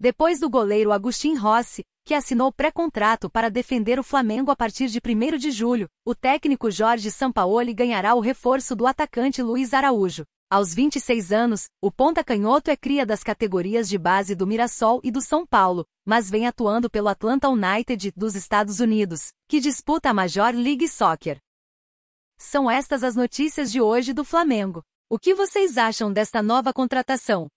Depois do goleiro Agustin Rossi, que assinou pré-contrato para defender o Flamengo a partir de 1 de julho, o técnico Jorge Sampaoli ganhará o reforço do atacante Luiz Araújo. Aos 26 anos, o ponta canhoto é cria das categorias de base do Mirassol e do São Paulo, mas vem atuando pelo Atlanta United dos Estados Unidos, que disputa a Major League Soccer. São estas as notícias de hoje do Flamengo. O que vocês acham desta nova contratação?